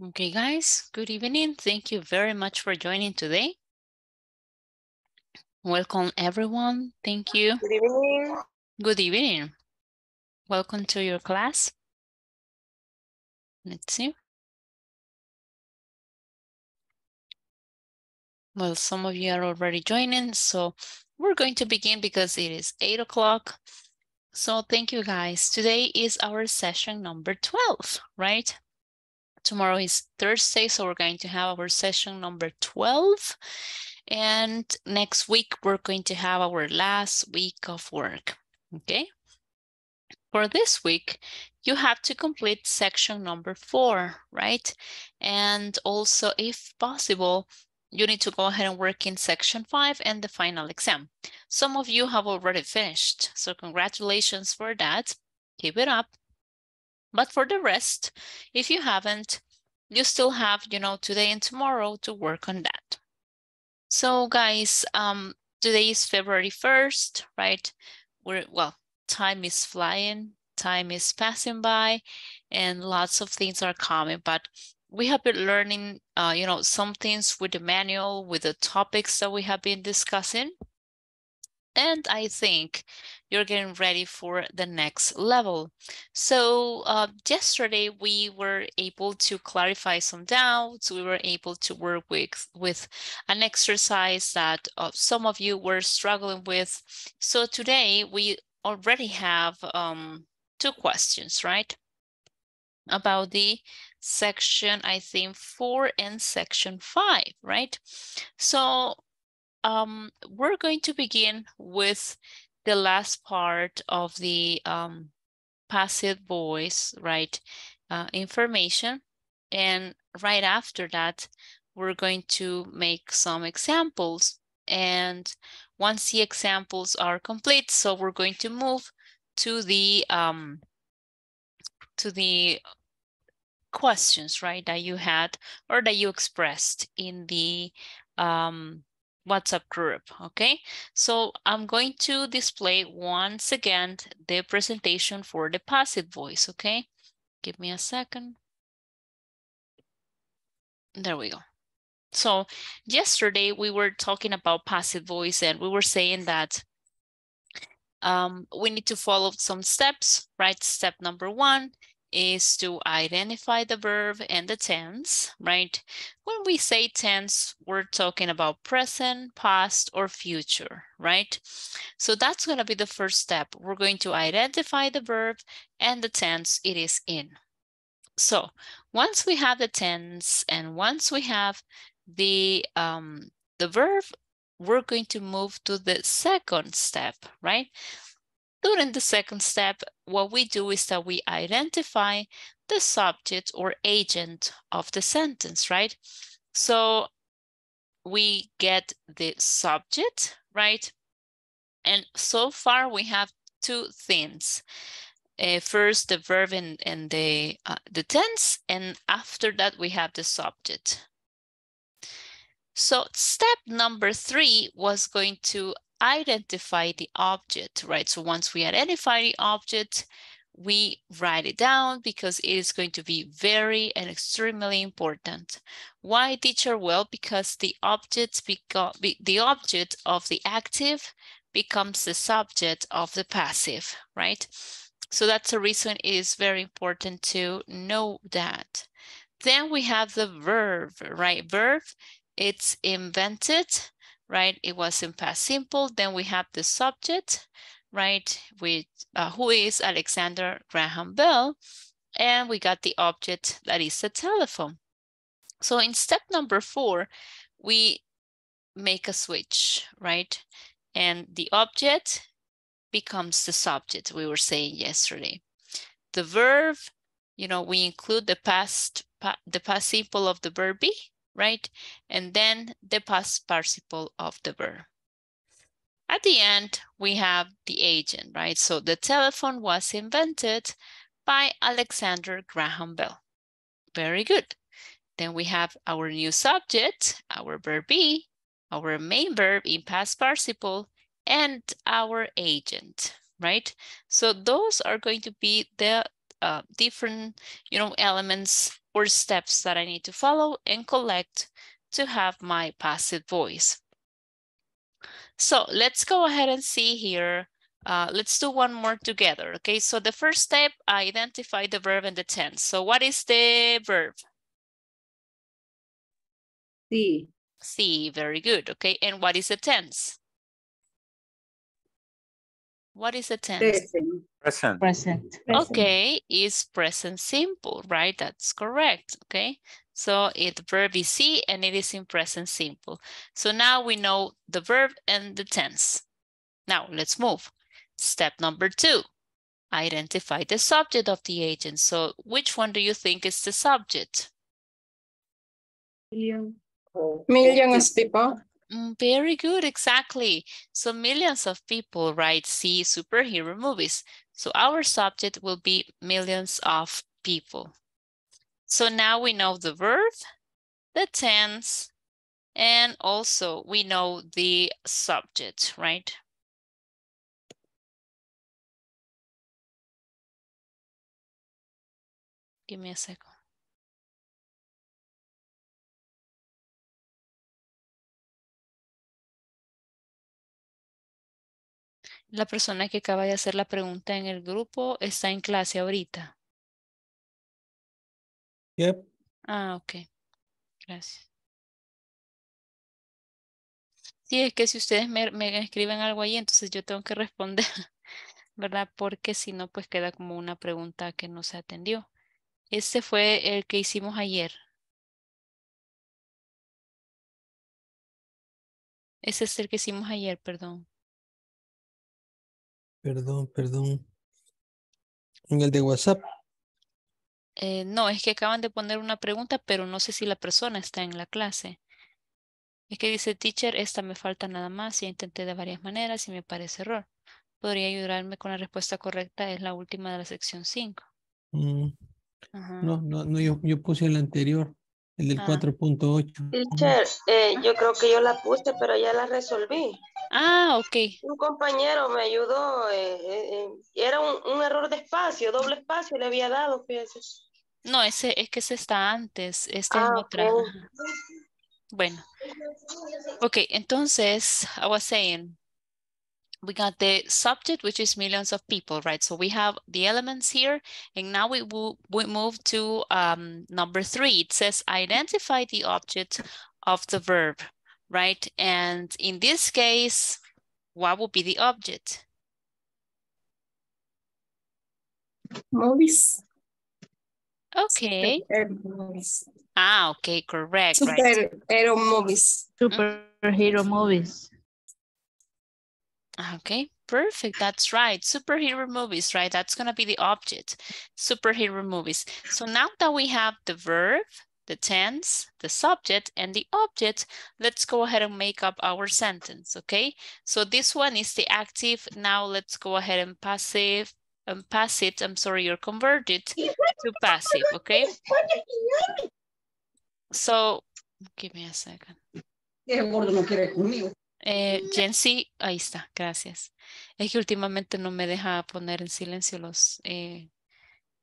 Okay, guys, good evening. Thank you very much for joining today. Welcome, everyone. Thank you. Good evening. Good evening. Welcome to your class. Let's see. Well, some of you are already joining, so we're going to begin because it is 8 o'clock. So thank you, guys. Today is our session number 12, right? Tomorrow is Thursday, so we're going to have our session number 12. And next week, we're going to have our last week of work, okay? For this week, you have to complete section number four, right? And also, if possible, you need to go ahead and work in section five and the final exam. Some of you have already finished, so congratulations for that. Keep it up. But for the rest, if you haven't, you still have, you know, today and tomorrow to work on that. So guys, um, today is February 1st, right? We're, well, time is flying, time is passing by, and lots of things are coming, but we have been learning, uh, you know, some things with the manual, with the topics that we have been discussing. And I think you're getting ready for the next level. So uh, yesterday we were able to clarify some doubts. We were able to work with, with an exercise that uh, some of you were struggling with. So today we already have um, two questions, right? About the section, I think four and section five, right? So um, we're going to begin with the last part of the um, passive voice, right, uh, information. And right after that, we're going to make some examples. And once the examples are complete, so we're going to move to the um, to the questions, right, that you had or that you expressed in the um, WhatsApp group, okay? So I'm going to display once again the presentation for the passive voice, okay? Give me a second. There we go. So yesterday we were talking about passive voice and we were saying that um, we need to follow some steps, right? Step number one is to identify the verb and the tense, right? When we say tense, we're talking about present, past, or future, right? So that's going to be the first step. We're going to identify the verb and the tense it is in. So once we have the tense and once we have the um, the verb, we're going to move to the second step, right? During the second step, what we do is that we identify the subject or agent of the sentence, right? So we get the subject, right? And so far we have two things. Uh, first, the verb and, and the, uh, the tense, and after that we have the subject. So step number three was going to identify the object, right? So once we identify the object, we write it down because it is going to be very and extremely important. Why teacher? Well, because the object the object of the active becomes the subject of the passive, right? So that's the reason it is very important to know that. Then we have the verb, right? Verb, it's invented, right? It was in past simple. Then we have the subject, right? With uh, who is Alexander Graham Bell. And we got the object that is the telephone. So in step number four, we make a switch, right? And the object becomes the subject we were saying yesterday. The verb, you know, we include the past, the past simple of the verb be, right? And then the past participle of the verb. At the end, we have the agent, right? So the telephone was invented by Alexander Graham Bell. Very good. Then we have our new subject, our verb be, our main verb in past participle, and our agent, right? So those are going to be the uh, different, you know, elements or steps that I need to follow and collect to have my passive voice. So let's go ahead and see here. Uh, let's do one more together, okay? So the first step, I identify the verb and the tense. So what is the verb? Sí. See, very good, okay? And what is the tense? What is the tense? Present. Present. Present. Okay, is present simple, right? That's correct, okay? So it verb is see and it is in present simple. So now we know the verb and the tense. Now let's move. Step number two, identify the subject of the agent. So which one do you think is the subject? Million. Millions people. Mm, very good, exactly. So millions of people, right, see superhero movies. So our subject will be millions of people. So now we know the verb, the tense, and also we know the subject, right? Give me a second. La persona que acaba de hacer la pregunta en el grupo está en clase ahorita. Yep. Ah, ok. Gracias. Sí, es que si ustedes me, me escriben algo ahí, entonces yo tengo que responder, ¿verdad? Porque si no, pues queda como una pregunta que no se atendió. Este fue el que hicimos ayer. Ese es el que hicimos ayer, perdón. Perdón, perdón. En el de WhatsApp. Eh, no, es que acaban de poner una pregunta, pero no sé si la persona está en la clase. Es que dice, teacher, esta me falta nada más. Ya intenté de varias maneras y me parece error. ¿Podría ayudarme con la respuesta correcta? Es la última de la sección 5. Mm, no, no, no, yo, yo puse el anterior, el del Ah. 4.8. Teacher, eh, yo creo que yo la puse, pero ya la resolví. Ah, ok. Un compañero me ayudó, eh, eh, eh, era un, un error de espacio, doble espacio le había dado, fíjese. No, ese es que ese está antes. Esta es Ah, otra. ok. ajá. Bueno. Ok, entonces, I was saying, we got the subject, which is millions of people, right? So we have the elements here, and now we will we move to um, number three. It says identify the object of the verb, right? And in this case, what would be the object? Movies. Okay. Superhero movies. Ah, okay, correct, right? Superhero movies. Superhero movies. Okay, perfect. That's right. Superhero movies, right? That's going to be the object. Superhero movies. So now that we have the verb, the tense, the subject, and the object, let's go ahead and make up our sentence, okay? So this one is the active. Now let's go ahead and passive um, and pass it. I'm sorry, you're converted to passive, okay? So give me a second. Eh, Jency, ahí está, gracias. Es que últimamente no me deja poner en silencio los, eh,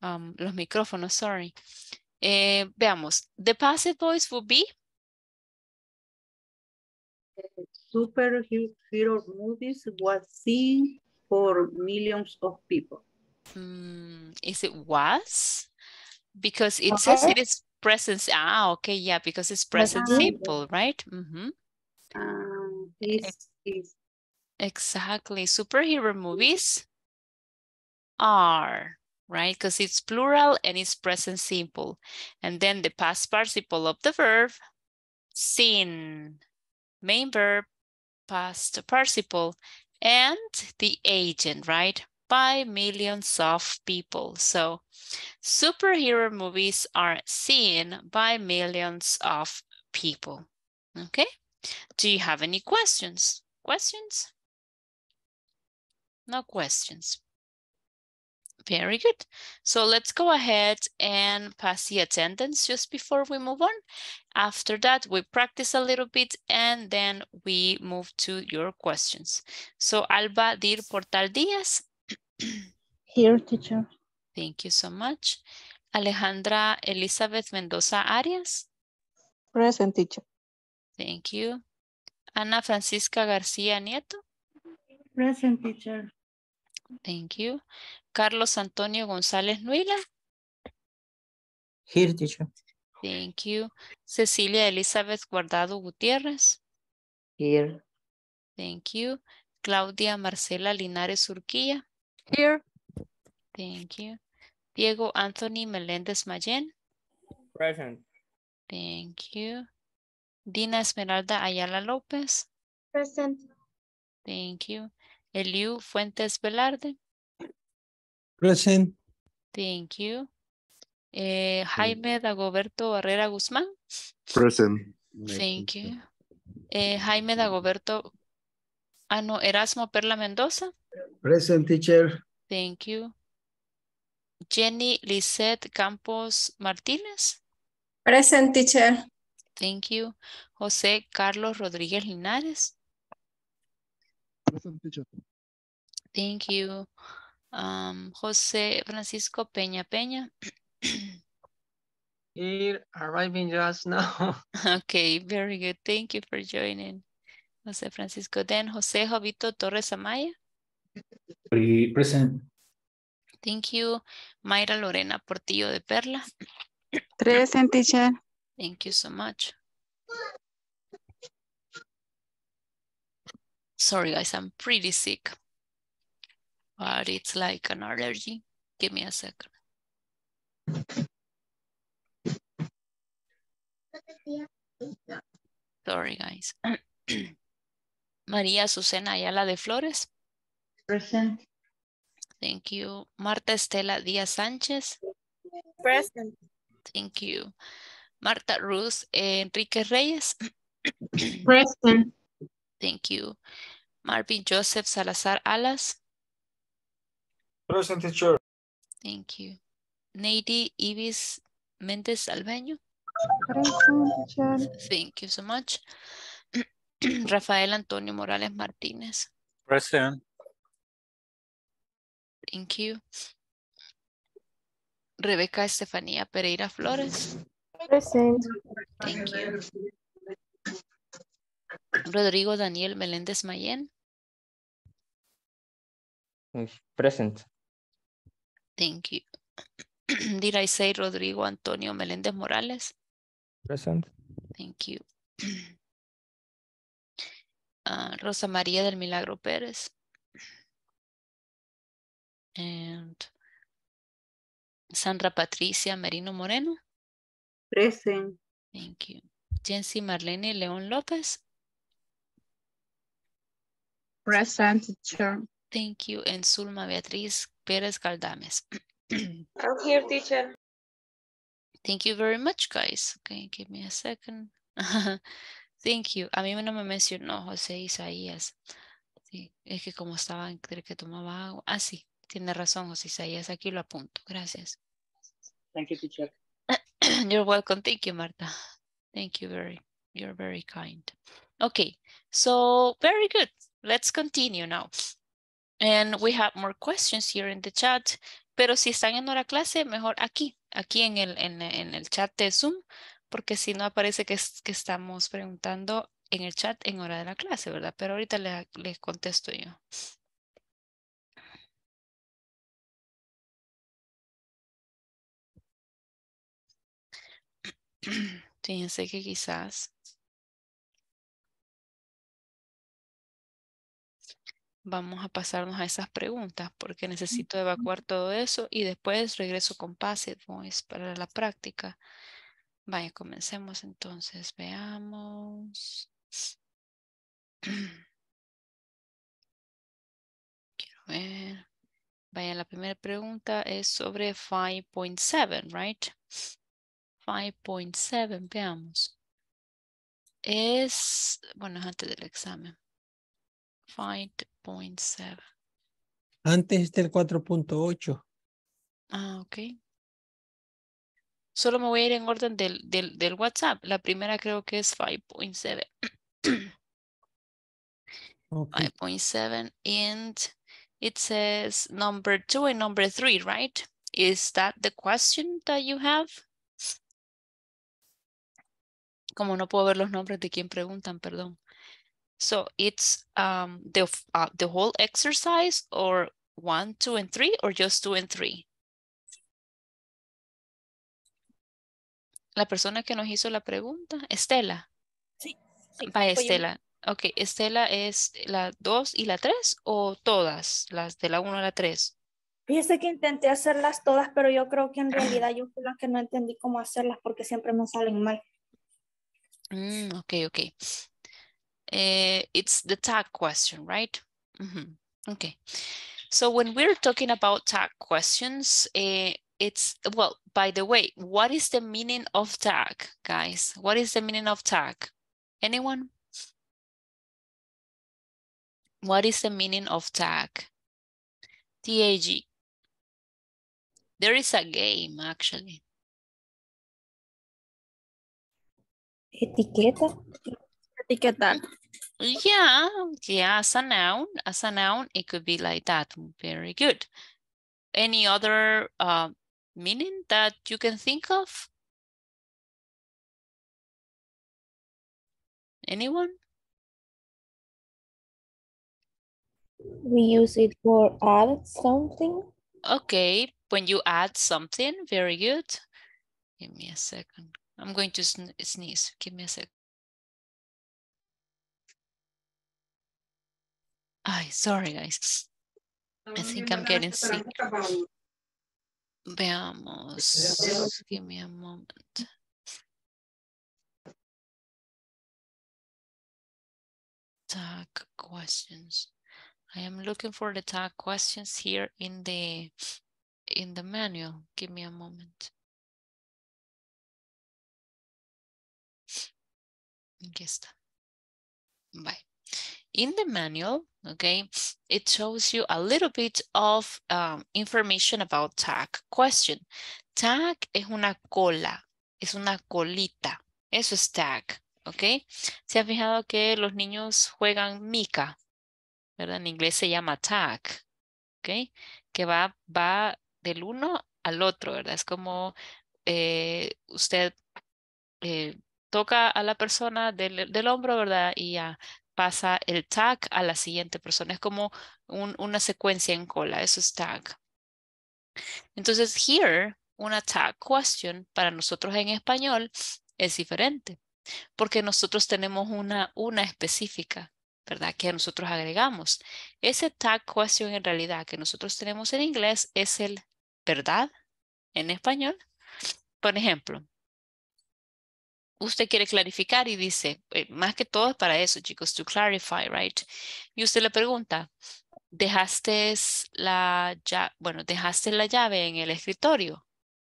um, los micrófonos, sorry. Eh, veamos, the passive voice will be, Superhero movies was seen for millions of people. mm, is it was? Because it says it is present, ah, okay, yeah, because it's present simple, right? Mhm. Um, Exactly. Superhero movies are, right? Because it's plural and it's present simple. And then the past participle of the verb, seen, main verb, past participle, and the agent, right? By millions of people. So superhero movies are seen by millions of people. Okay? Do you have any questions? Questions? No questions. Very good. So let's go ahead and pass the attendance just before we move on. After that, we practice a little bit and then we move to your questions. So Alba Dir Portal Díaz. Here, teacher. Thank you so much. Alejandra Elizabeth Mendoza Arias. Present teacher. Thank you. Ana Francisca García Nieto. Present teacher. Thank you. Carlos Antonio González Nuila. Here, teacher. Thank you. Cecilia Elizabeth Guardado Gutiérrez. Here. Thank you. Claudia Marcela Linares Urquía. Here. Thank you. Diego Anthony Meléndez Mayen. Present. Thank you. Dina Esmeralda Ayala López. Present. Thank you. Eliu Fuentes Velarde. Present. Thank you. Eh, Jaime Dagoberto Barrera Guzmán. Present. Thank you. Eh, Jaime Dagoberto. Ah, no, Erasmo Perla Mendoza. Present teacher. Thank you. Jenny Lisette Campos Martínez. Present teacher. Thank you. José Carlos Rodríguez Linares. Present teacher. Thank you. Um, José Francisco Peña Peña. Here, arriving just now. Okay, very good. Thank you for joining. José Francisco. Then José Jovito Torres Amaya. Present. Thank you. Mayra Lorena Portillo de Perla. Present teacher. Thank you so much. Sorry, guys, I'm pretty sick. But it's like an allergy. Give me a second. Sorry, guys. María Azucena Ayala de Flores. Present. Thank you. Marta Estela Díaz Sánchez. Present. Thank you. Marta Ruth Enrique Reyes. Present. Thank you. Marvin Joseph Salazar Alas. Present teacher. Thank you. Nady Ibis Méndez Albeño. Present teacher. Thank you so much. Rafael Antonio Morales Martínez. Present. Thank you. Rebeca Estefanía Pereira Flores. Present. Thank you. Rodrigo Daniel Meléndez Mayen. Present. Thank you. Did I say Rodrigo Antonio Meléndez Morales? Present. Thank you. Ah, Rosa María del Milagro Pérez. And Sandra Patricia Merino Moreno. Present. Thank you. Jency Marlene León López. Present teacher. Thank you. And Zulma Beatriz Pérez Galdames. I'm here, teacher. Thank you very much, guys. Okay, give me a second. Thank you. A mí no me mencionó José Isaías. Sí, es que como estaba entre que tomaba agua. Ah, sí, tiene razón, José Isaías. Aquí lo apunto. Gracias. Thank you, teacher. You're welcome. Thank you, Marta. Thank you very, you're very kind. Okay, so very good. Let's continue now. And we have more questions here in the chat. Pero si están en hora clase, mejor aquí, aquí en el, en, en el chat de Zoom, porque si no aparece que, es- que estamos preguntando en el chat en hora de la clase, ¿verdad? Pero ahorita le, le contesto yo. Fíjense que quizás vamos a pasarnos a esas preguntas porque necesito evacuar todo eso y después regreso con Passive Voice para la práctica. Vaya, comencemos entonces. Veamos. Quiero ver. Vaya, la primera pregunta es sobre 5.7, right? 5.7, veamos. Es, bueno, es antes del examen. 5.7. Antes del 4.8. Ah, ok. Solo me voy a ir en orden del, del, del WhatsApp. La primera creo que es 5.7. Ok. 5.7 and it says number two and number three, right? Is that the question that you have? Como no puedo ver los nombres de quien preguntan, perdón. So it's um, the, uh, the whole exercise or one, two, and three, or just two and three? La persona que nos hizo la pregunta, Estela. Sí, sí, Vaya, fue yo. Estela. Ok, Estela es la dos y la tres o todas las de la uno a la tres? Fíjese que intenté hacerlas todas, pero yo creo que en realidad yo fui la que no entendí cómo hacerlas porque siempre me salen mal. Mm, okay, okay. Uh, it's the tag question, right? Mhm, Okay. So when we're talking about tag questions, uh, it's, well, by the way, what is the meaning of tag, guys? What is the meaning of tag? Anyone? What is the meaning of tag? TAG. There is a game, actually. Etiqueta. Etiquetar. Yeah, yeah, as a noun, as a noun, it could be like that. Very good. Any other uh, meaning that you can think of? Anyone? We use it for add something. Okay, when you add something, very good. Give me a second. I'm going to sn- sneeze. Give me a sec. Ay, sorry, guys. I think I'm getting sick. Veamos. Give me a moment. Tag questions. I am looking for the tag questions here in the in the manual. Give me a moment. Aquí está. Bye. In the manual, okay, it shows you a little bit of um, information about tag question. Tag es una cola, es una colita. Eso es tag, ok. ¿Se ha fijado que los niños juegan mica? ¿Verdad? En inglés se llama tag, ok. Que va, va del uno al otro, ¿verdad? Es como eh, usted eh, toca a la persona del, del hombro, ¿verdad? Y ya pasa el tag a la siguiente persona. Es como un- una secuencia en cola, eso es tag. Entonces, here, una tag question para nosotros en español es diferente, porque nosotros tenemos una, una específica, ¿verdad? Que nosotros agregamos. Ese tag question en realidad que nosotros tenemos en inglés es el ¿verdad? En español. Por ejemplo, usted quiere clarificar y dice, eh, más que todo es para eso, chicos, to clarify, right? Y usted le pregunta, ¿dejaste la llave, bueno, dejaste la llave en el escritorio,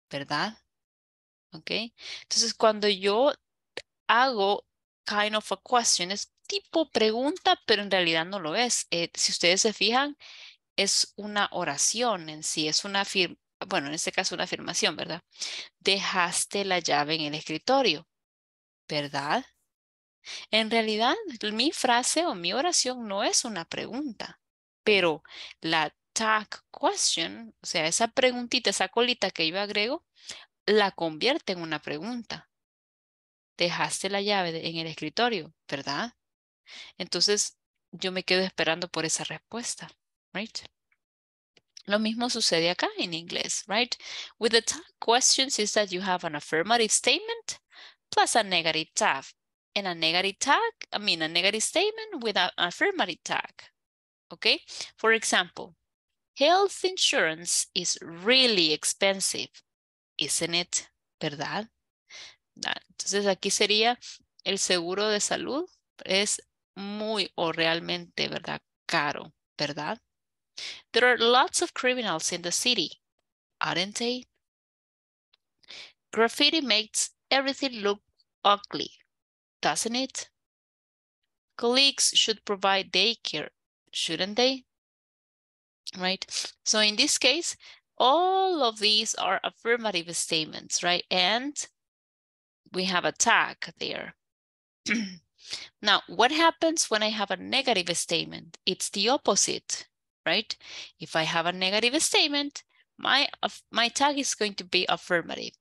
verdad? ¿Ok? Entonces, cuando yo hago kind of a question, es tipo pregunta, pero en realidad no lo es. Eh, si ustedes se fijan, es una oración en sí, es una afirmación, bueno, en este caso una afirmación, ¿verdad? Dejaste la llave en el escritorio. ¿Verdad? En realidad, mi frase o mi oración no es una pregunta, pero la tag question, o sea, esa preguntita, esa colita que yo agrego, la convierte en una pregunta. Dejaste la llave en el escritorio, ¿verdad? Entonces, yo me quedo esperando por esa respuesta, right? Lo mismo sucede acá en inglés, right? With the tag questions is that you have an affirmative statement plus a negative tag. And a negative tag, I mean a negative statement with an affirmative tag. Okay? For example, health insurance is really expensive, isn't it? ¿Verdad? Da- Entonces aquí sería el seguro de salud es muy o realmente, ¿verdad? Caro, ¿verdad? There are lots of criminals in the city, aren't they? Graffiti makes everything look ugly, doesn't it? Colleagues should provide daycare, shouldn't they? Right? So in this case, all of these are affirmative statements, right? And we have a tag there. now, what happens when I have a negative statement? It's the opposite, right? If I have a negative statement, My, my tag is going to be affirmative.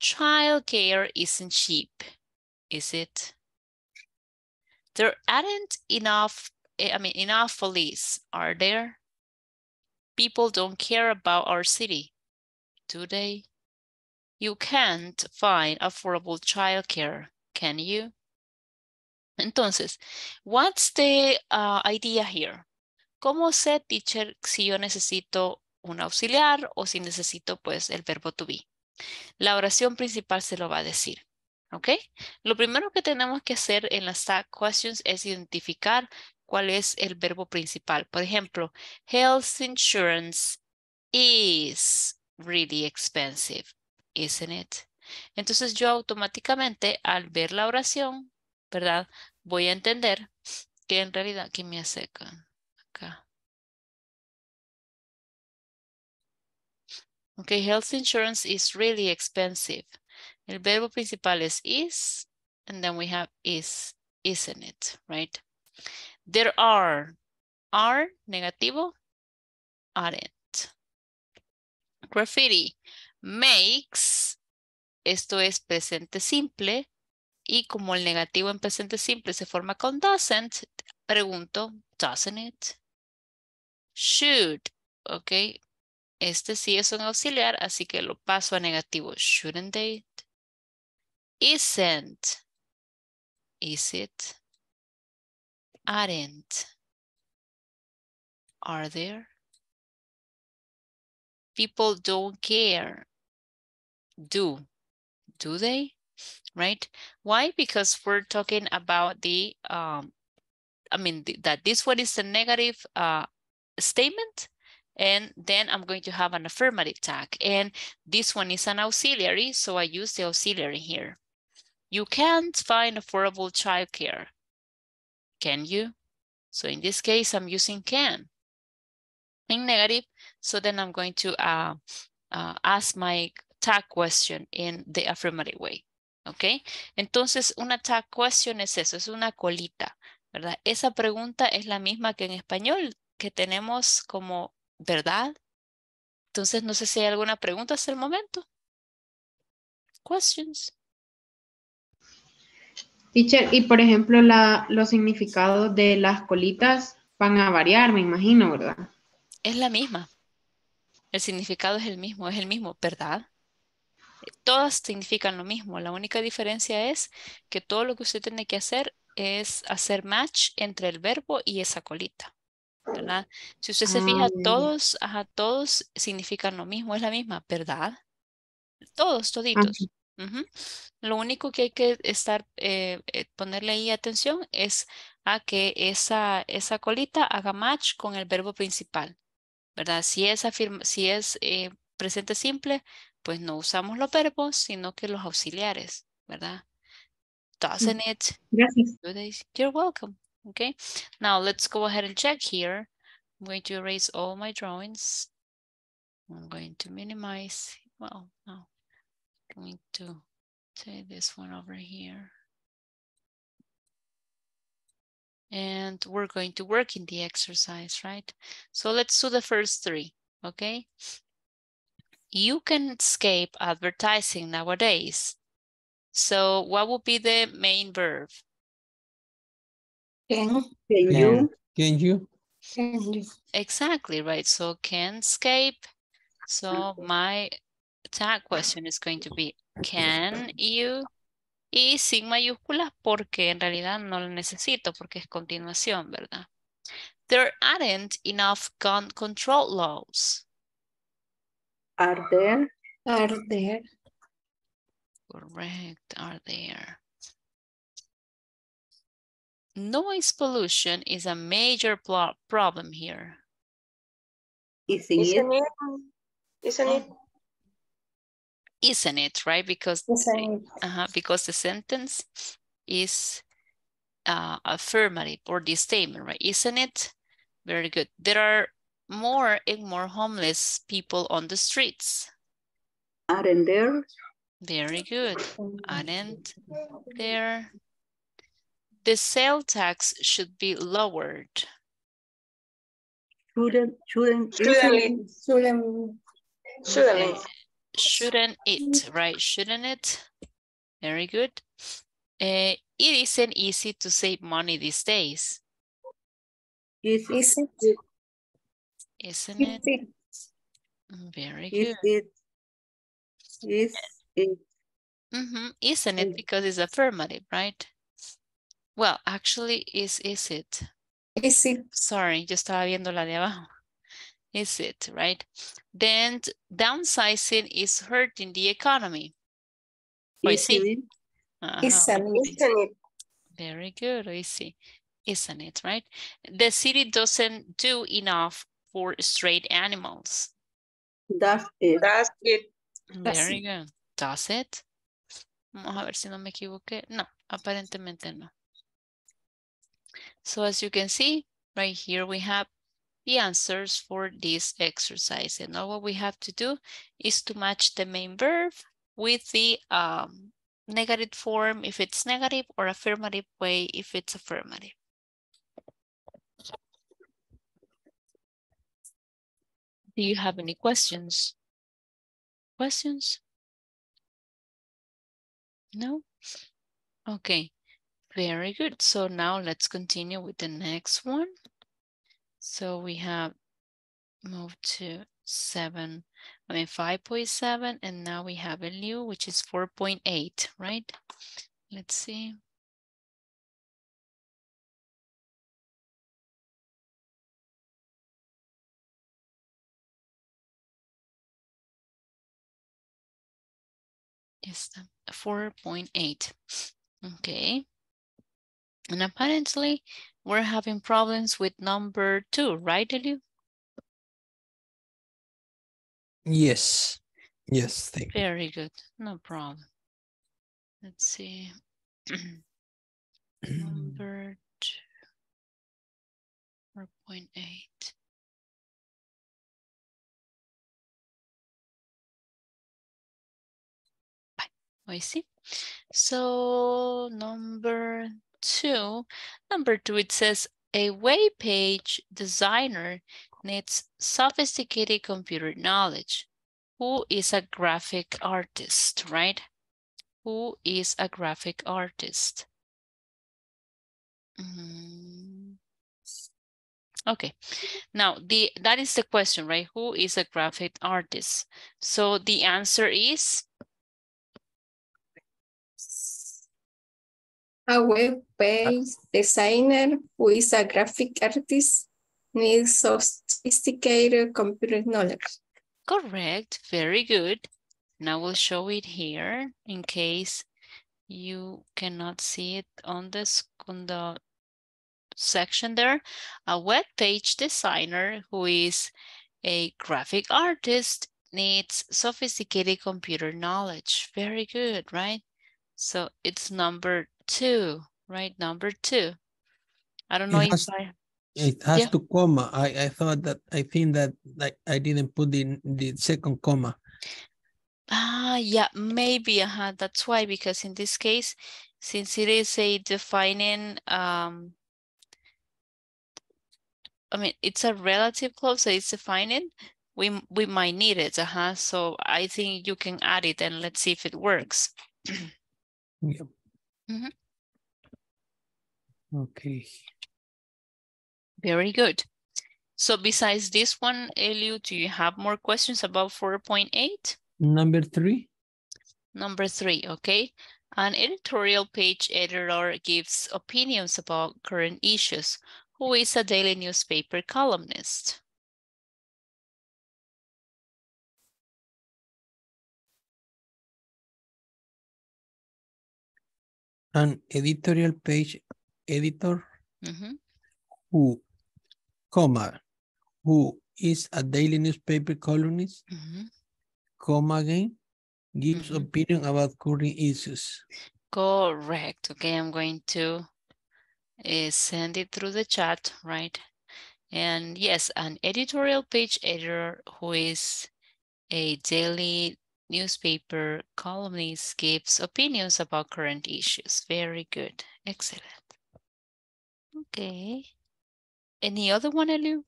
Childcare isn't cheap, is it? There aren't enough, eh, I mean, enough police, are there? People don't care about our city, do they? You can't find affordable childcare, can you? Entonces, what's the uh, idea here? ¿Cómo sé, teacher, si yo necesito un auxiliar o si necesito, pues, el verbo to be? La oración principal se lo va a decir. ¿Ok? Lo primero que tenemos que hacer en las questions es identificar cuál es el verbo principal. Por ejemplo, health insurance is really expensive, isn't it? Entonces yo automáticamente al ver la oración, ¿verdad? Voy a entender que en realidad, ¿qué me hace acá? acá? Okay, health insurance is really expensive. El verbo principal es is, and then we have is, isn't it, right? There are, are, negativo, aren't. Graffiti makes, esto es presente simple, y como el negativo en presente simple se forma con doesn't, pregunto, doesn't it? Should, ok. Este sí es un auxiliar, así que lo paso a negativo. Shouldn't they? Isn't. Is it? Aren't. Are there? People don't care. Do. Do they? Right? Why? Because we're talking about the, um, I mean, th- that this one is a negative uh, statement. And then I'm going to have an affirmative tag. And this one is an auxiliary, so I use the auxiliary here. You can't find affordable childcare. Can you? So in this case, I'm using can. In negative, so then I'm going to uh, uh, ask my tag question in the affirmative way. ¿Ok? Entonces, una tag question es eso, es una colita, ¿verdad? Esa pregunta es la misma que en español, que tenemos como ¿verdad? Entonces, no sé si hay alguna pregunta hasta el momento. Questions. Teacher, y por ejemplo, la, los significados de las colitas van a variar, me imagino, ¿verdad? Es la misma. El significado es el mismo, es el mismo, ¿verdad? Todas significan lo mismo. La única diferencia es que todo lo que usted tiene que hacer es hacer match entre el verbo y esa colita. ¿Verdad? Si usted se fija, todos, ajá, todos significan lo mismo, es la misma, ¿verdad? Todos, toditos. Lo único que hay que estar, eh, eh, ponerle ahí atención es a que esa, esa colita haga match con el verbo principal, ¿verdad? Si es, afirma- si es eh, presente simple, pues no usamos los verbos, sino que los auxiliares, ¿verdad? Doesn't it? Gracias. You're welcome. Okay. Now let's go ahead and check here. I'm going to erase all my drawings. I'm going to minimize. Well, no. I'm going to take this one over here. And we're going to work in the exercise, right? So let's do the first three, okay? You can escape advertising nowadays. So what would be the main verb? Can, can Can. you, Can you? Can you? Exactly, right? So can escape. So my tag question is going to be, can you? Y sin mayúsculas porque en realidad no lo necesito porque es continuación, ¿verdad? There aren't enough gun control laws. are there, Are there? Correct, are there. Noise pollution is a major problem here. isn't it? Isn't it? Isn't it? Isn't it, right? Because Isn't it? Uh-huh, because the sentence is uh, affirmative or the statement, right? Isn't it? Very good. There are more and more homeless people on the streets. Aren't there? Very good. Aren't there? The sale tax should be lowered. Shouldn't, shouldn't, Shouldn't Shouldn't Shouldn't. Shouldn't it, right? Shouldn't it? Very good. Uh, it isn't easy to save money these days, Is Is it? it? isn't it? Is it? Mm, Very Is good. it? Is it? hmm Isn't it? Mm. Because it's affirmative, right? Well, actually, is is it? Is it? Sorry, yo estaba viendo la de abajo. Is it, right? Then downsizing is hurting the economy. Hoy Is sí. it? Ajá, Isn't hoy it? sí. Isn't it? Very good, hoy sí. Isn't it, right? The city doesn't do enough for straight animals. Does it? Does it? Very good. Does it? Vamos a ver si no me equivoqué. No, aparentemente no. So as you can see, right here we have the answers for this exercise. And now what we have to do is to match the main verb with the um, negative form if it's negative or affirmative way if it's affirmative. Do you have any questions? Questions? No? Okay, very good. So now let's continue with the next one. So we have moved to seven, I mean, five point seven, and now we have a new, which is four point eight, right? Let's see. Yes, four point eight. Okay. And apparently we're having problems with number two, right, Eliu? Yes. Yes, thank you. Very good, no problem. Let's see. Number two. Four point eight. Oh, I see. So number two, number two, it says a web page designer needs sophisticated computer knowledge. Who is a graphic artist, right? Who is a graphic artist? Mm. Okay, now the that is the question, right? Who is a graphic artist? So the answer is A web page designer who is a graphic artist needs sophisticated computer knowledge. correct. Very good. Now we'll show it here in case you cannot see it on this on the section there. A web page designer who is a graphic artist needs sophisticated computer knowledge. Very good, right? So it's number two, right? Number two. I don't It know if I, It has Yeah. to comma. I, I thought that, I think that like I didn't put the, the second comma. ah, yeah, maybe, Uh -huh. that's why, because in this case, since it is a defining, um, I mean, it's a relative clause, so it's defining, we, we might need it, uh-huh, so I think you can add it and let's see if it works. Yep. Mhm. Okay. Very good. So besides this one, Eliu, do you have more questions about four point eight? Number three, Number three, okay. An editorial page editor gives opinions about current issues. Who is a daily newspaper columnist? An editorial page editor Mhm, who, comma, who is a daily newspaper columnist, mhm. comma again, gives Mhm. opinion about current issues. Correct. Okay, I'm going to uh, send it through the chat, right? And yes, an editorial page editor who is a daily newspaper columnist gives opinions about current issues. Very good. Excellent. Okay. Any other one, Eliu?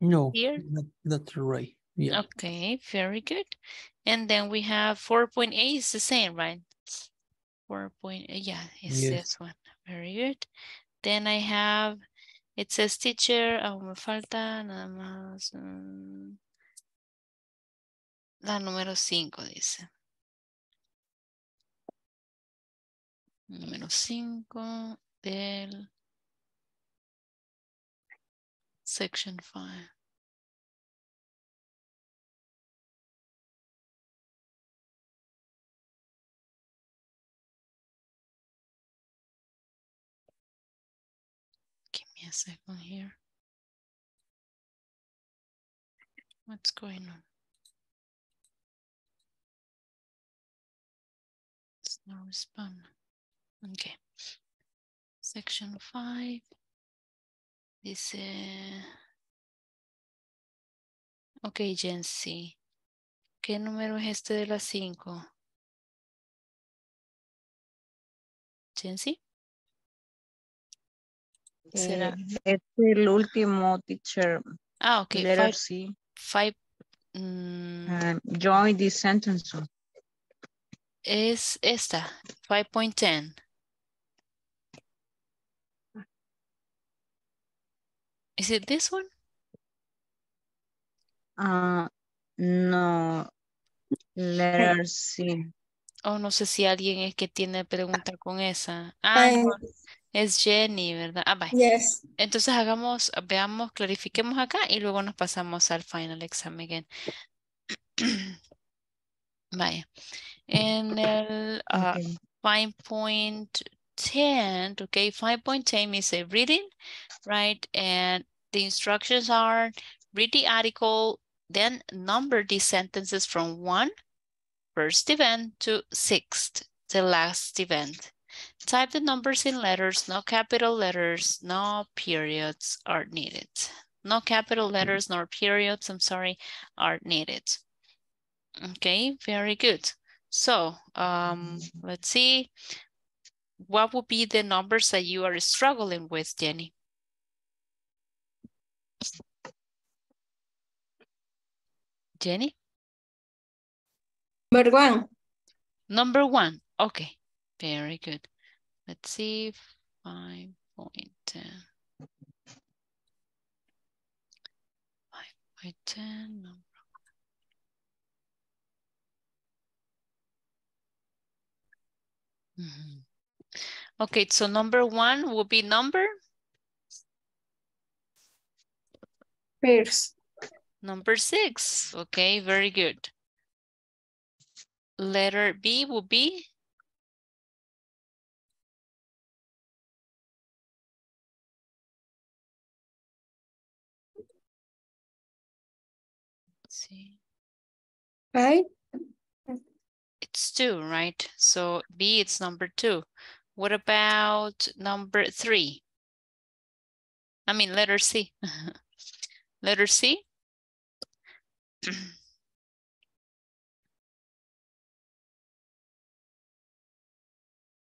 No, Here? that, that's right. Yeah. Okay, very good. And then we have 4.8 is the same, right? 4.8, yeah, it's Yes. this one. Very good. Then I have, it says teacher, oh, me falta nada más. mm, la número 5 dice. Número 5 del section 5. Give me a second here. What's going on? No respond. Okay. Section 5. Dice. Ok, Jency. ¿Qué número es este de las 5? Jency. ¿Será? Eh, es el último teacher. Ah, ok. Letter five- C. five, mm, Uh, join this sentence. Es esta, 5.10. Is it this one? Uh, no. Letter C. O no sé si alguien es que tiene pregunta con esa. Ah, no, es Jenny, ¿verdad? Ah, bye. Yes. Entonces hagamos, veamos, clarifiquemos acá y luego nos pasamos al final exam again. Vaya. El ah, Okay. 5.10, okay, 5.10 is a reading, right? And the instructions are read the article, then number these sentences from one first event to sixth, the last event. Type the numbers in letters, no capital letters, no periods are needed. No capital letters nor periods, I'm sorry, are needed. Okay, very good. So um, let's see. What would be the numbers that you are struggling with, Jenny? Jenny? Number one. Number one. Okay, very good. Let's see. Five point ten. Five point ten. Mhm. Okay, so number one will be number. First. Number six. Okay, very good. Letter B will be let's see. Right? It's two, right? So B, it's number two. What about number three? I mean, letter C. letter C.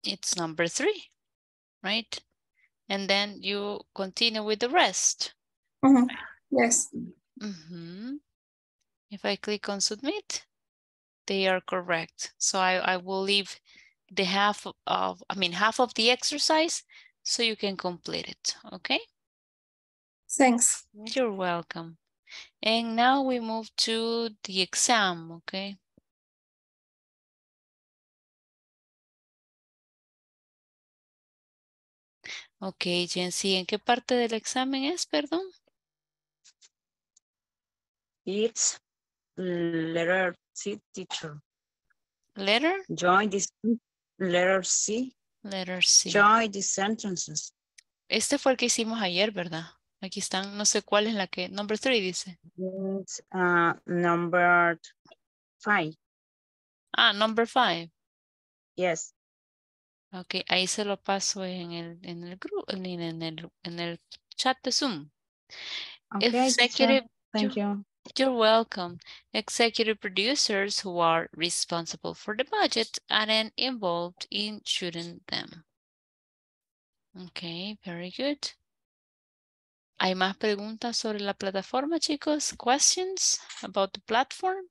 it's number three, right? And then you continue with the rest. Mhm. Yes. Mhm. If I click on submit, they are correct. So I, I will leave the half of, I mean, half of the exercise so you can complete it, okay? Thanks. You're welcome. And now we move to the exam, okay? Ok, Jency, ¿en qué parte del examen es, perdón? It's letter C teacher. Letter? Join this letter C. Letter C. Join these sentences. Este fue el que hicimos ayer, ¿verdad? Aquí están, no sé cuál es la que, number three dice. It's, uh, number five. Ah, number five. Yes. Ok, ahí se lo paso en el, en el grupo, en el, en el chat de Zoom. Okay. Executive, Thank you. You're welcome. Executive producers who are responsible for the budget and then involved in shooting them. Okay, very good. ¿Hay más preguntas sobre la plataforma, chicos? Questions about the platform?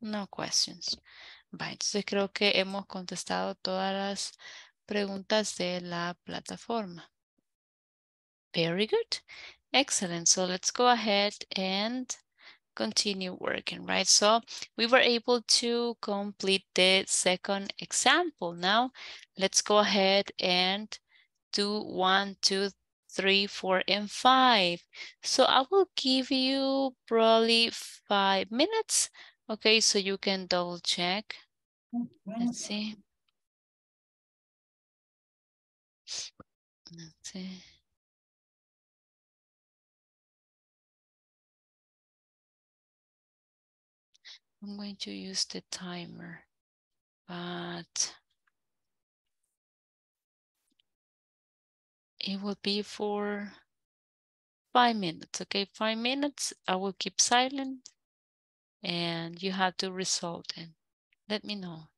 No questions. Va, entonces creo que hemos contestado todas las preguntas de la plataforma. Very good. Excellent. So let's go ahead and continue working, right? So we were able to complete the second example. Now let's go ahead and do one, two, three, four, and five. So I will give you probably five minutes. Okay, so you can double check. Oh, let's see. Let's see. I'm going to use the timer, but it will be for five minutes, okay? Five minutes, I will keep silent and you have to resolve them. Let me know.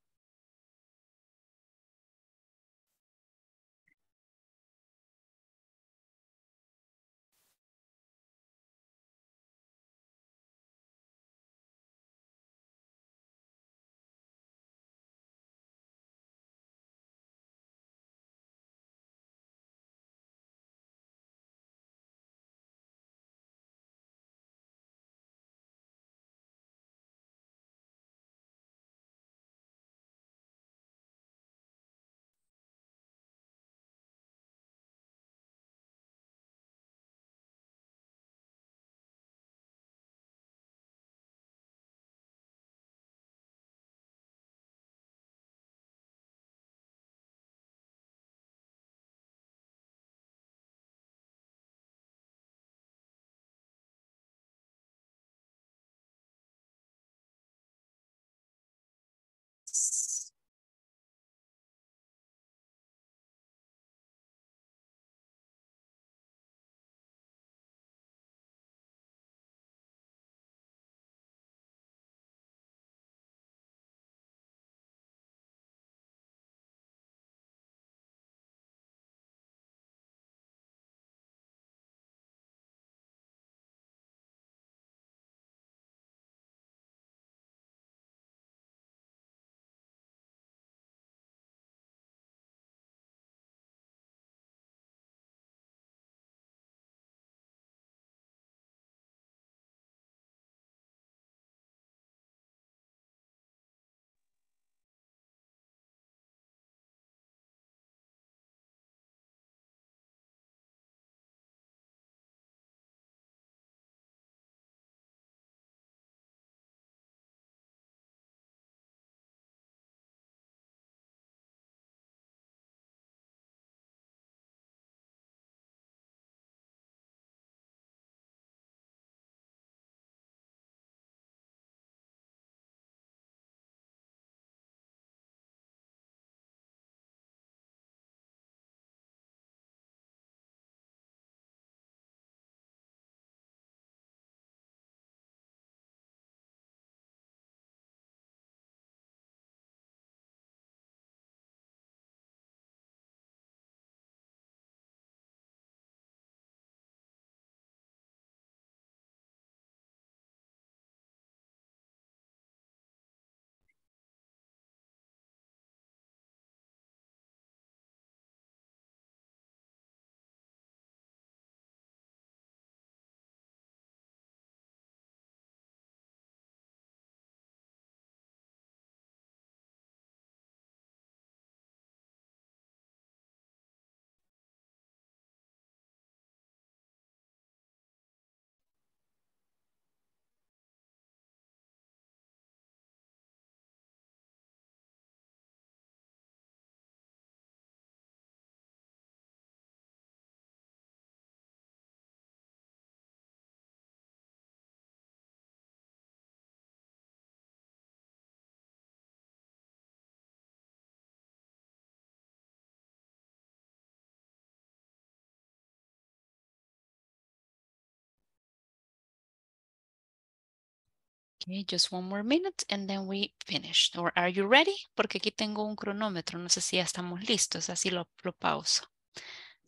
Okay, just one more minute and then we finished. Or are you ready? Porque aquí tengo un cronómetro. No sé si ya estamos listos. Así lo, lo pauso.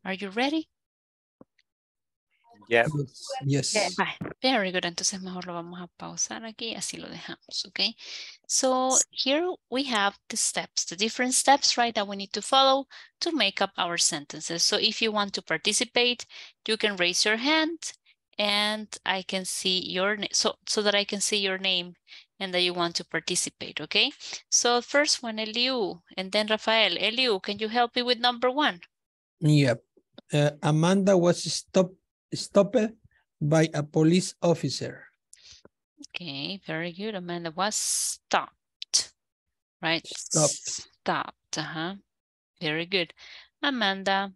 Are you ready? Yes. Yes. Vale, Very good. Entonces mejor lo vamos a pausar aquí. Así lo dejamos. Okay. So here we have the steps, the different steps, right, that we need to follow to make up our sentences. So if you want to participate, you can raise your hand and I can see your name so so that I can see your name and that you want to participate, okay? So first one, Eliu, and then Rafael. Eliu, can you help me with number one? Yep. Uh, Amanda was stopped stopped by a police officer. Okay, very good. Amanda was stopped, right? Stopped. Stopped, uh-huh. Very good. Amanda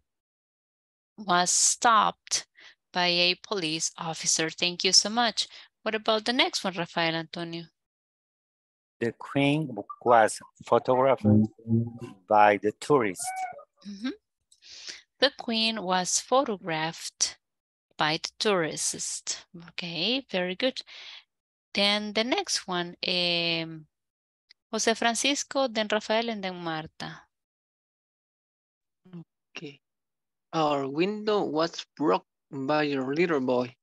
was stopped by a police officer. Thank you so much. What about the next one, Rafael Antonio? The queen was photographed by the tourist. Mhm. The queen was photographed by the tourist. Okay, very good. Then the next one, um, Jose Francisco, then Rafael, and then Marta. Okay. Our window was broke by your little boy.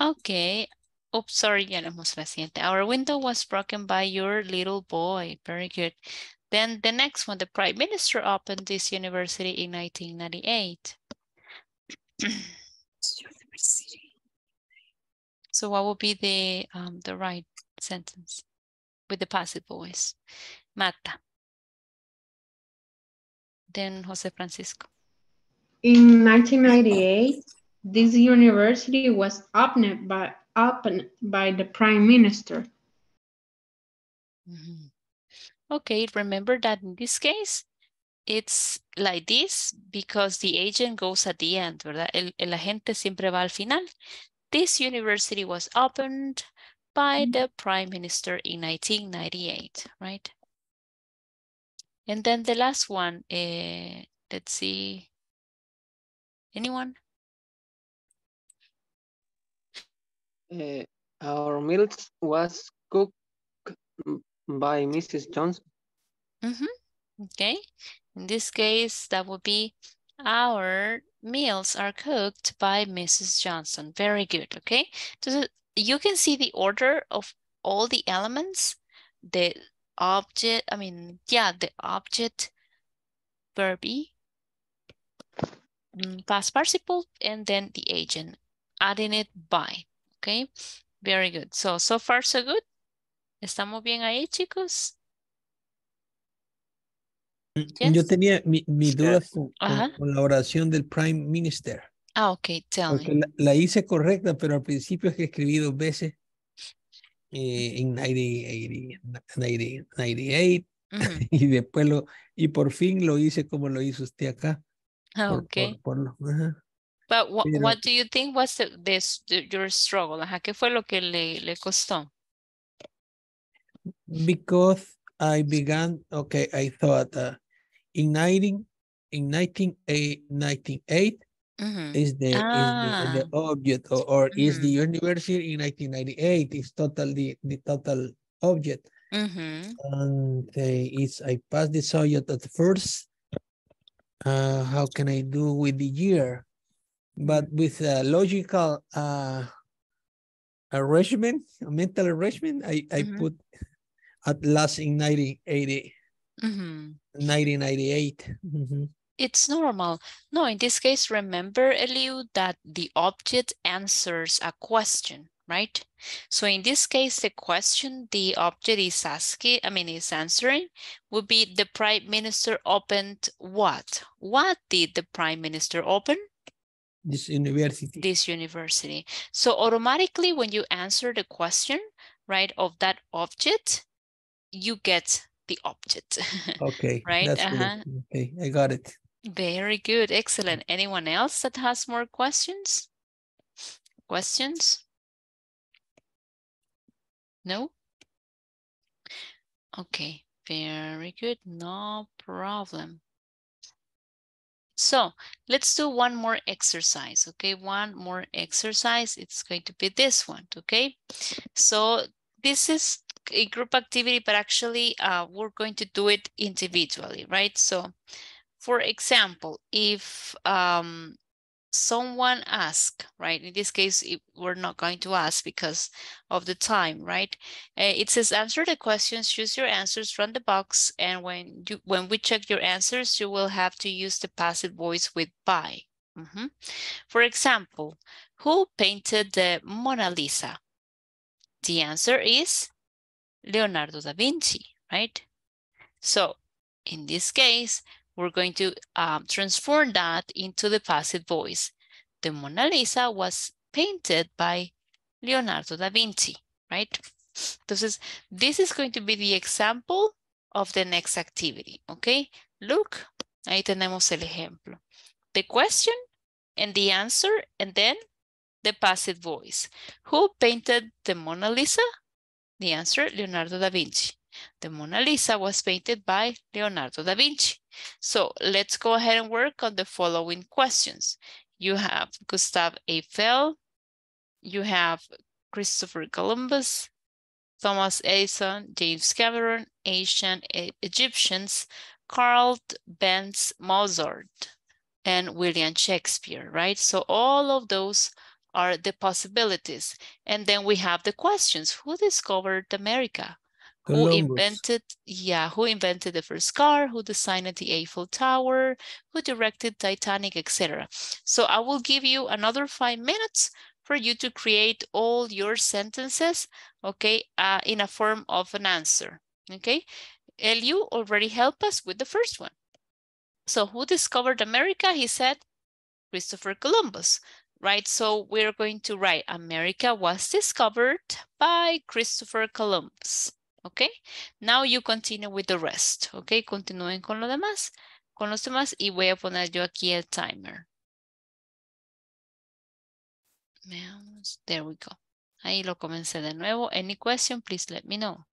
Okay. Oops, sorry, ya lo hemos reciente. Our window was broken by your little boy. Very good. Then the next one, the prime minister opened this university in 1998. So what would be the um, the right sentence with the passive voice? Mata. Then Jose Francisco. In 1998, this university was opened by, opened by the prime minister. Mhm. Okay, remember that in this case, it's like this because the agent goes at the end, ¿verdad? El, el agente siempre va al final. This university was opened by the prime minister in 1998, right? And then the last one, eh, let's see. Anyone? Uh, our meals was cooked by Mrs. Johnson. Mhm. Okay. In this case, that would be our meals are cooked by Mrs. Johnson. Very good. Okay. So you can see the order of all the elements, the object, I mean, yeah, the object, verb mm, past participle, and then the agent, adding it by. Okay. Very good. So, so far, so good. ¿Estamos bien ahí, chicos? Yo tenía mi, mi duda con, con- Ajá. con la oración del Prime Minister. Ah, ok, tell Porque me. la, la hice correcta, pero al principio es que escribí dos veces eh, en 90, 80, 90, 98 Ujú. y después lo, y por fin lo hice como lo hizo usted acá. Ah, por- ok. por- por lo- ajá. But what, Pero- what do you think was the, this, the- your struggle? Ajá, ¿qué fue lo que le, le costó? Because I began, okay, I thought uh, in 19, in 1998 Ujú. is the, is the, the object or, or is the university in 1998 is total the, the total object. Ujú. And uh, it's I passed the subject at first. Uh, how can I do with the year? But with a logical uh, arrangement, a mental arrangement, I, I Mhm. put at last in 1980, Ujú. 1998. Mhm. It's normal. No, in this case, remember, Eliu, that the object answers a question, right? So in this case, the question the object is asking, I mean, is answering, would be the prime minister opened what? What did the prime minister open? This university. This university. So automatically, when you answer the question, right, of that object, you get the object. Okay, Right, that's uh-huh. Okay, I got it. Very good. Excellent. Anyone else that has more questions? Questions? No? Okay, very good. No problem. So let's do one more exercise. Okay, one more exercise. It's going to be this one. Okay, so this is a group activity, but actually uh, we're going to do it individually, right? So for example, if um, someone ask, right? In this case, it, we're not going to ask because of the time, right? Uh, it says answer the questions, choose your answers from the box. And when you when we check your answers, you will have to use the passive voice with by. Mm -hmm. For example, who painted the Mona Lisa? The answer is Leonardo da Vinci, right? So in this case, we're going to um, transform that into the passive voice. The Mona Lisa was painted by Leonardo da Vinci, right? Entonces, this is going to be the example of the next activity, okay? Look, ahí tenemos el ejemplo. The question and the answer, and then the passive voice. Who painted the Mona Lisa? The answer, Leonardo da Vinci. The Mona Lisa was painted by Leonardo da Vinci. So let's go ahead and work on the following questions. You have Gustave Eiffel, you have Christopher Columbus, Thomas Edison, James Cameron, ancient Egyptians, Carl Benz Mozart, and William Shakespeare, right? So all of those are the possibilities. And then we have the questions. Who discovered America? Who invented, yeah, who invented the first car, who designed the Eiffel Tower, who directed Titanic, etc. So I will give you another five minutes for you to create all your sentences, okay, uh, in a form of an answer, okay? Eliu already helped us with the first one. So who discovered America? He said Christopher Columbus right? So we're going to write America was discovered by Christopher Columbus. Okay, now you continue with the rest. Okay, continúen con lo demás, con los demás y voy a poner yo aquí el timer. There we go. Ahí lo comencé de nuevo. Any question, please let me know.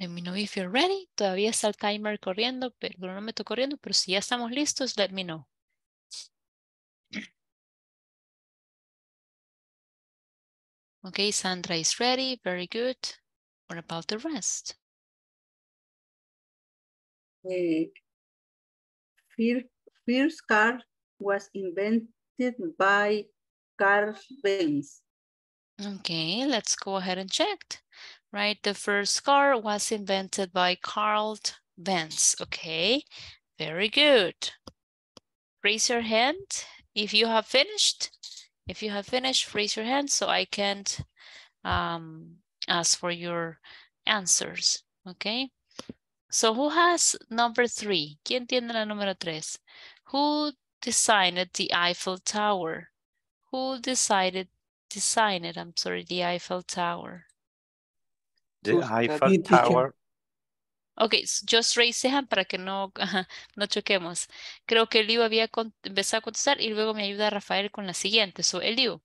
Let me know if you're ready. Todavía está el timer corriendo, pero no cronómetro corriendo, pero si ya estamos listos, let me know. Okay, Sandra is ready. Very good. What about the rest? Eh, the first car was invented by Carl Benz. Okay, let's go ahead and check right? The first car was invented by Carl Benz. Okay, very good. Raise your hand if you have finished. If you have finished, raise your hand so I can um, ask for your answers. Okay. So who has number three? ¿Quién tiene la número tres? Who designed the Eiffel Tower? Who decided designed, I'm sorry, the Eiffel Tower? The Eiffel Tower. Ok, just raise hand para que no, no choquemos. Creo que Eliu había empezado a contestar y luego me ayuda Rafael con la siguiente. So, Eliu.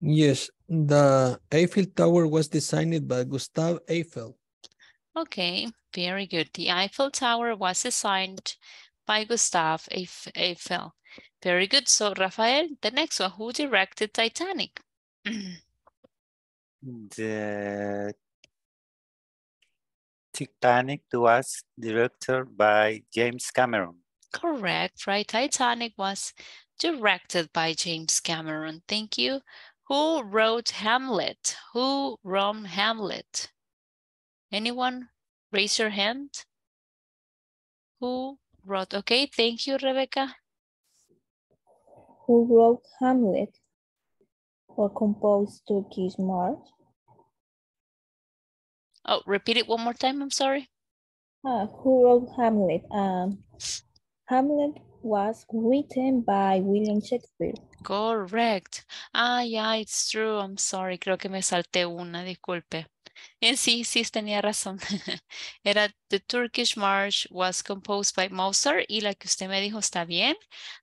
Yes, the Eiffel Tower was designed by Gustave Eiffel. Okay, very good. The Eiffel Tower was designed by Gustave Eiffel. Very good. So, Rafael, the next one. Who directed Titanic? The Titanic was directed by James Cameron. Correct, right? Titanic was directed by James Cameron. Thank you. Who wrote Hamlet? Who wrote Hamlet? Anyone? Raise your hand. Who wrote? Okay, thank you, Rebecca. Who wrote Hamlet or composed Turkish March? Oh, repeat it one more time. I'm sorry. Ah, who wrote Hamlet? Um, Hamlet was written by William Shakespeare. Correct. Ah, yeah, it's true. I'm sorry. Creo que me salté una. Disculpe. En sí, sí tenía razón. Era The Turkish March was composed by Mozart y la que usted me dijo está bien.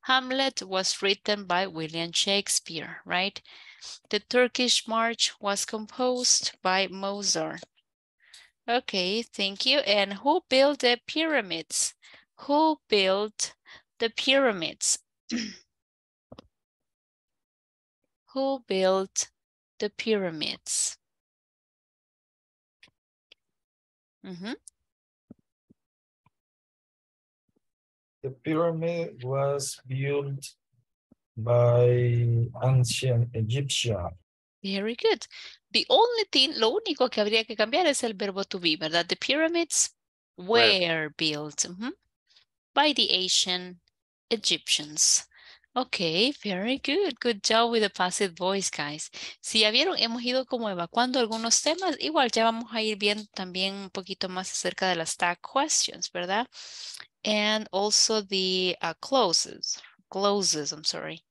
Hamlet was written by William Shakespeare, right? The Turkish March was composed by Mozart. Okay, thank you. And who built the pyramids? Who built the pyramids? who built the pyramids? Mhm. The pyramid was built by ancient Egyptian. Very good. The only thing, lo único que habría que cambiar es el verbo to be, ¿verdad? The pyramids were built ujú, by the ancient Egyptians. Okay, very good. Good job with the passive voice, guys. Si ya vieron, hemos ido como evacuando algunos temas. Igual ya vamos a ir viendo también un poquito más acerca de las tag questions, ¿verdad? And also the uh, clauses, clauses, I'm sorry.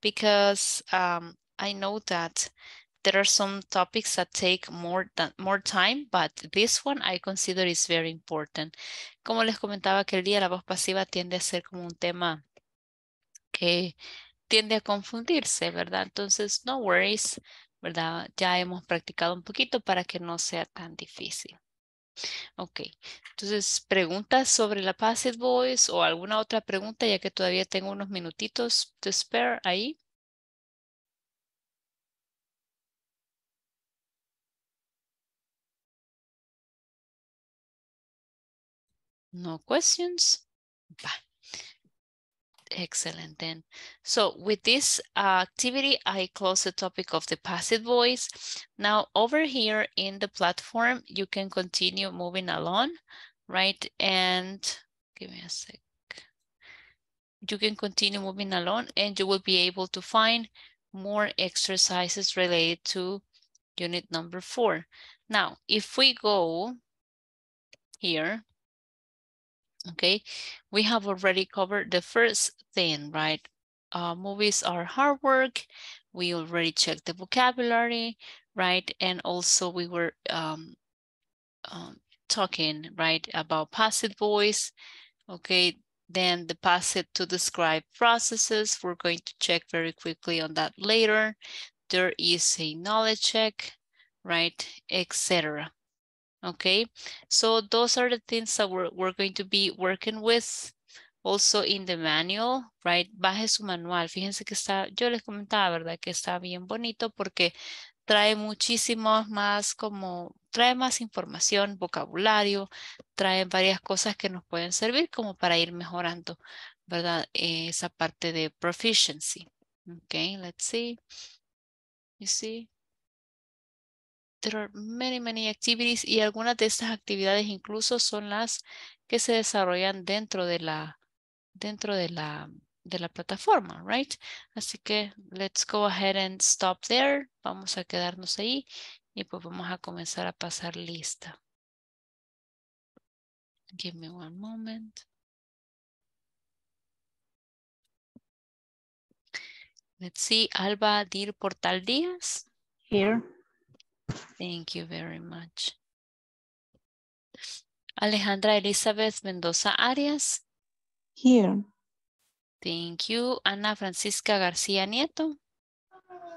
Because um, I know that there are some topics that take more than more time, but this one I consider is very important. Como les comentaba que el día la voz pasiva tiende a ser como un tema que tiende a confundirse, ¿verdad? Entonces, no worries, ¿verdad? Ya hemos practicado un poquito para que no sea tan difícil. Ok, entonces, preguntas sobre la passive voice o alguna otra pregunta, ya que todavía tengo unos minutitos to spare ahí. No questions? Bye. Excellent then. So with this uh, activity, I close the topic of the passive voice. Now over here in the platform, you can continue moving along, right? And give me a sec. You can continue moving along and you will be able to find more exercises related to unit number four. Now, if we go here, okay, we have already covered the first thing, right? Uh, movies are hard work. We already checked the vocabulary, right? And also we were um, um, talking, right, about passive voice. Okay, then the passive to describe processes. We're going to check very quickly on that later. There is a knowledge check, right, etc. Okay, so those are the things that we're, we're going to be working with also in the manual, right? Baje su manual. Fíjense que está, yo les comentaba, ¿verdad? Que está bien bonito porque trae muchísimo más como, trae más información, vocabulario, trae varias cosas que nos pueden servir como para ir mejorando, ¿verdad? Esa parte de proficiency. Okay, let's see. You see? There are many, many activities y algunas de estas actividades incluso son las que se desarrollan dentro de la, dentro de la, de la plataforma, right? Así que let's go ahead and stop there. Vamos a quedarnos ahí y pues vamos a comenzar a pasar lista. Give me one moment. Let's see, Alba Dir Portal Díaz. Here. Thank you very much. Alejandra Elizabeth Mendoza Arias. Here. Thank you. Ana Francisca García Nieto.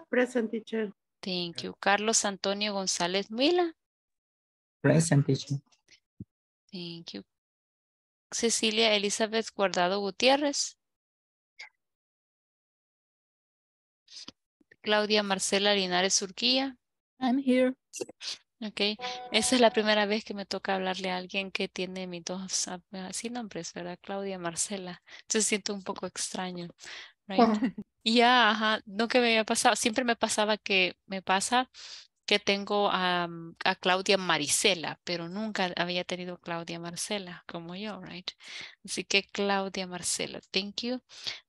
Present teacher. Thank you. Carlos Antonio González Mila. Present teacher. Thank you. Cecilia Elizabeth Guardado Gutiérrez. Claudia Marcela Linares Urquía. I'm here. Ok, esa es la primera vez que me toca hablarle a alguien que tiene mis dos así nombres, ¿verdad? Claudia Marcela. Entonces siento un poco extraño, right? Y Ya, ajá, no que me había pasado, siempre me pasaba que me pasa que tengo a, a Claudia Marisela, pero nunca había tenido Claudia Marcela como yo, right? Así que Claudia Marcela, thank you.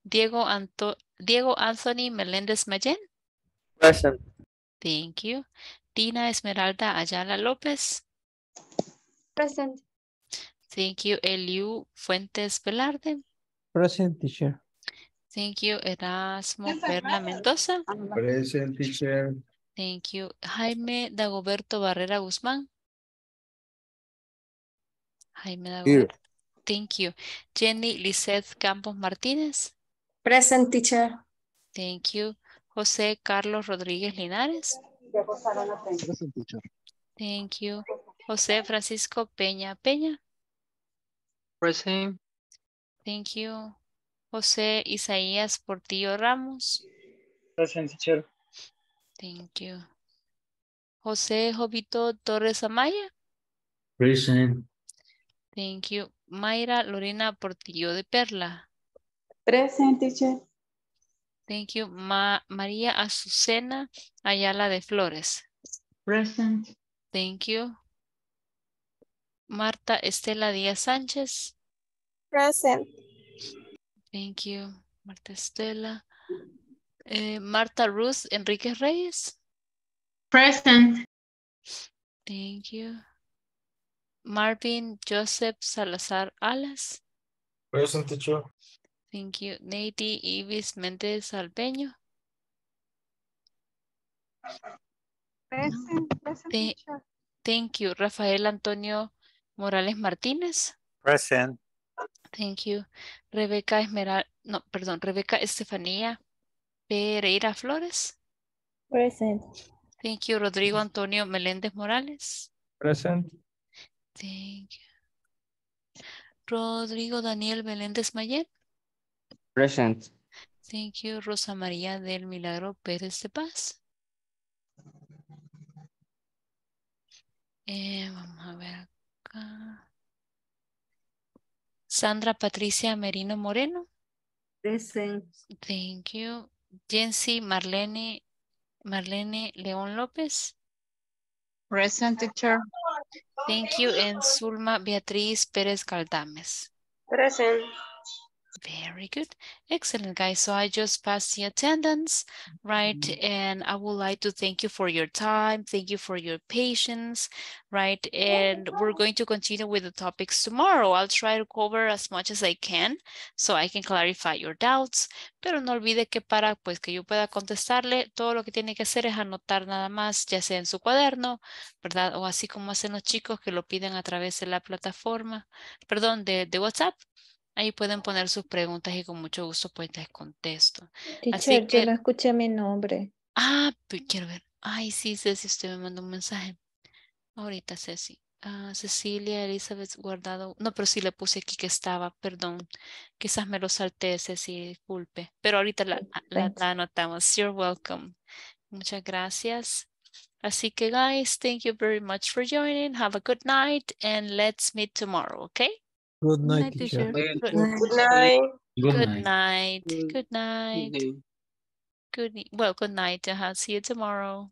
Diego, Anto Diego Anthony Meléndez Mayen, Present. Thank you. Tina Esmeralda Ayala López, Present. thank you. Eliu Fuentes Velarde, Present teacher. thank you. Erasmo Perla Mendoza, Present teacher. thank you. Jaime Dagoberto Barrera Guzmán. Jaime Here. Dagoberto. Thank you. Jenny Lizeth Campos Martínez. Present teacher. Thank you. José Carlos Rodríguez Linares. Present teacher. Thank you. José Francisco Peña Peña. Present. Thank you. José Isaías Portillo Ramos. Present teacher. Thank you. José Jovito Torres Amaya. Present. Thank you. Mayra Lorena Portillo de Perla. Present teacher. Thank you. Ma- María Azucena Ayala de Flores. Present. Thank you. Marta Estela Díaz Sánchez. Present. Thank you. Marta Estela. Eh, Marta Ruth Enríquez Reyes. Present. Thank you. Marvin Joseph Salazar Alas. Present teacher. Thank you. Nady Ibis Méndez Albeño. Present. Present teacher. Thank you. Rafael Antonio Morales Martínez. Present. Thank you. Rebeca Esmeral, no, perdón, Rebeca Estefanía Pereira Flores. Present. Thank you. Rodrigo Antonio Meléndez Morales. Present. Thank you. Rodrigo Daniel Meléndez Mayen. Present. Thank you. Rosa María del Milagro Pérez de Paz. Eh, vamos a ver acá. Sandra Patricia Merino Moreno. Present. Thank you. Jency Marlene, Marlene León López. Present teacher. Thank you. And Zulma Beatriz Pérez Galdames. Present. Very good. Excellent, guys. So I just passed the attendance, right? Mm-hmm. And I would like to thank you for your time. Thank you for your patience, right? And we're going to continue with the topics tomorrow. I'll try to cover as much as I can so I can clarify your doubts. Pero no olvide que para pues que yo pueda contestarle, todo lo que tiene que hacer es anotar nada más, ya sea en su cuaderno, ¿verdad? O así como hacen los chicos que lo piden a través de la plataforma, perdón, de, de WhatsApp. Ahí pueden poner sus preguntas y con mucho gusto pues les contesto. Así Teacher, que, yo no escuché mi nombre. ah, pues, quiero ver. Ay, sí, Ceci, usted me mandó un mensaje. Ahorita, Ceci. Ah, Cecilia Elizabeth Guardado. No, pero sí le puse aquí que estaba, perdón. Quizás me lo salté, Ceci, disculpe. Pero ahorita la, la, thanks. la anotamos. You're welcome. Muchas gracias. Así que, guys, thank you very much for joining. Have a good night and let's meet tomorrow, okay? Good night, night, teacher. teacher. Good Good night. Good night. Good Good night. day. Good. e- Well, good night. See you tomorrow.